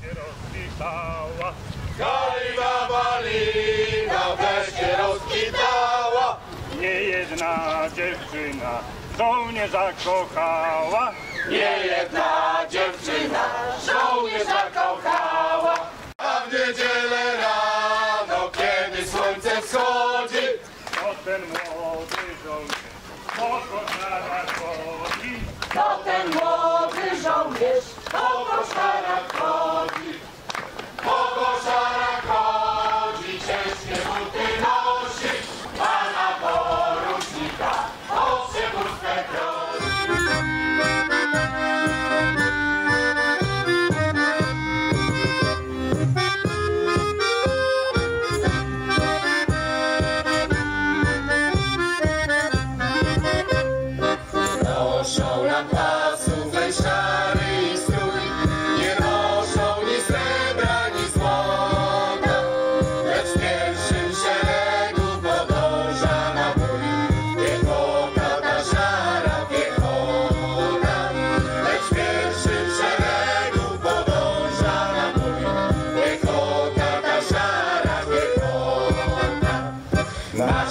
się rozkwitała. Kalina malina się rozkwitała. Nie jedna dziewczyna żołnierza kochała. Nie jedna dziewczyna żołnierza kochała. A w niedzielę rano, kiedy słońce wschodzi, To ten młody żołnierz po koszarach chodzi. To ten młody żołnierz po My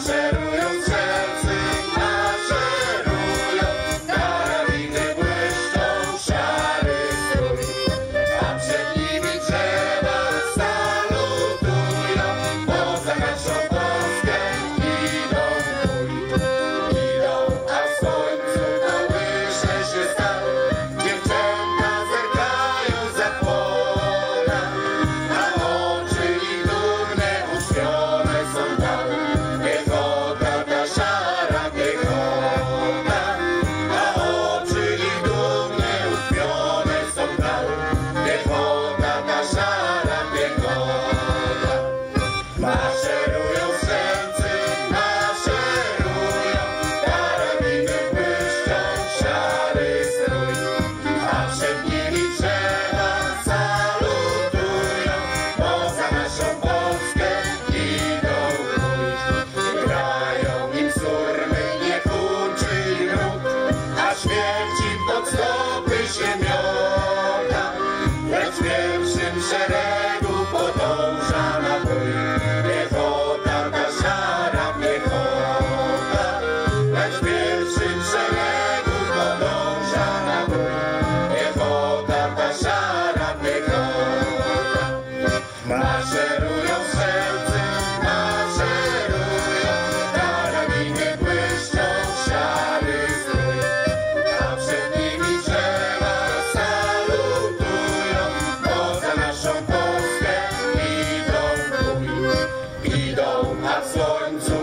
Sarah. Wasson zu